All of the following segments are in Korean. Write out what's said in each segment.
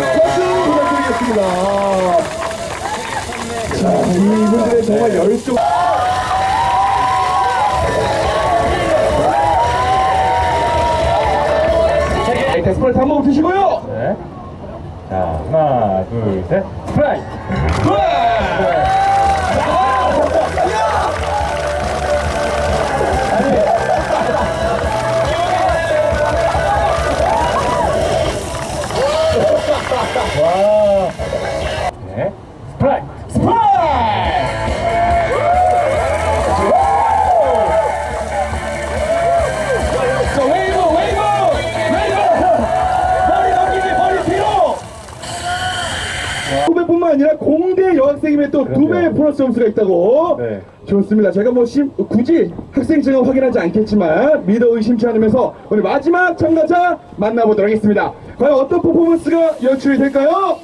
박수 부탁드리겠습니다. 자, 이분들의 정말 열정. 데스프레스 한번 드시고요. 네. 자, 하나, 둘, 셋. 프라이! 프라이! 트! 공대 여학생이면 또두 그럼요. 배의 보너스 점수가 있다고. 네. 좋습니다. 제가 뭐 심- 굳이 학생 증은 확인하지 않겠지만 믿어 의심치 않으면서 오늘 마지막 참가자 만나보도록 하겠습니다. 과연 어떤 퍼포먼스가 연출이 될까요?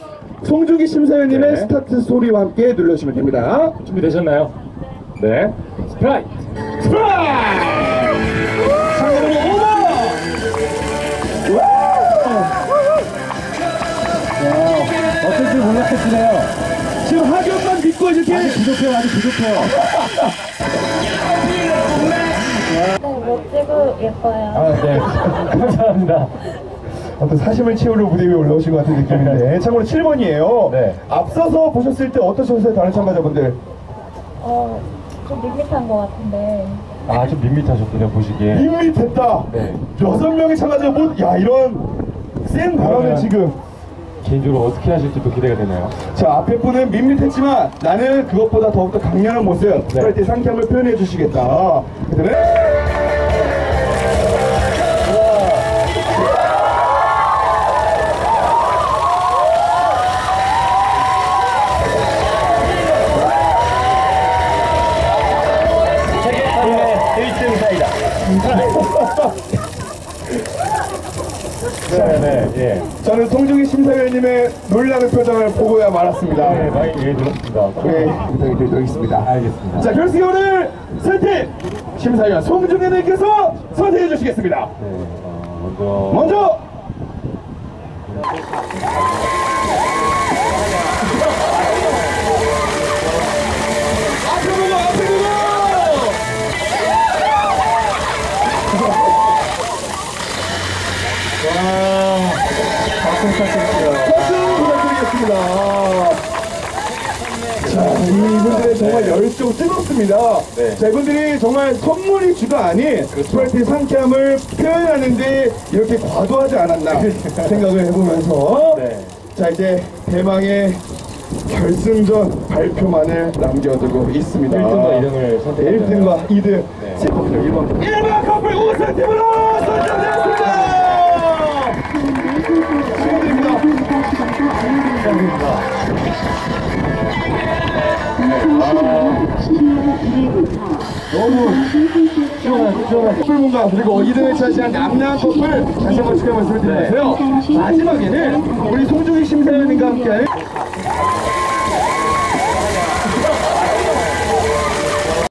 송중기 심사위원님의 네. 스타트 소리와 함께 눌러주시면 됩니다. 준비되셨나요? 네. 스프라이트! 스프라이! 상대방 오버! 어떨 줄 몰랐겠네요. 지금 학연만 믿고 이렇게 부족해요, 아직 부족해요. 네, 멋지고 예뻐요. 아, 네. 감사합니다. 어떤 사심을 채우려 무대 위에 올라오신 것 같은 느낌인데 참고로 7번이에요. 네. 앞서서 보셨을 때 어떠셨어요? 다른 참가자분들? 어, 좀 밋밋한 것 같은데. 아, 좀 밋밋하셨군요, 보시기에. 밋밋했다. 네. 여섯 명의 참가자가 뭐, 야 이런 센 바람을 그러면- 지금. 개인적으로 어떻게 하실지 또 기대가 되네요. 자 앞에 분은 밋밋했지만 나는 그것보다 더욱더 강렬한 모습, 그럴 때 상쾌함을 표현해 주시겠다. 그다음에 네, 네, 예. 저는 송중기 심사위원님의 놀라는 표정을 보고야 말았습니다. 네, 많이 얘기 들었습니다. 네, 부탁을 드리도록 하겠습니다. 알겠습니다. 자, 결승전을 선택! 심사위원 송중현님께서 선택해 주시겠습니다. 네, 어, 먼저. 먼저! 박수 부탁드리겠습니다. 자, 이분들의 정말 열정 뜨겁습니다. 네. 자, 이분들이 정말 선물이 주가 아닌 스프라이트의 상쾌함을 표현하는데 이렇게 과도하지 않았나 생각을 해보면서 네. 자, 이제 대망의 결승전 발표만을 남겨두고 있습니다. 1등과 2등을 선택했잖아요. 1등과 2등. 네. 세 번째로 1번. 1번 커플 우승팀으로 선정되었습니다! 너무 시원한, 시원한 커플분과 그리고 2등을 차지한 남남 커플 다시 한번 축하 말씀을 드리면서요. 마지막에는 우리 송중기 심사위원님과 함께하는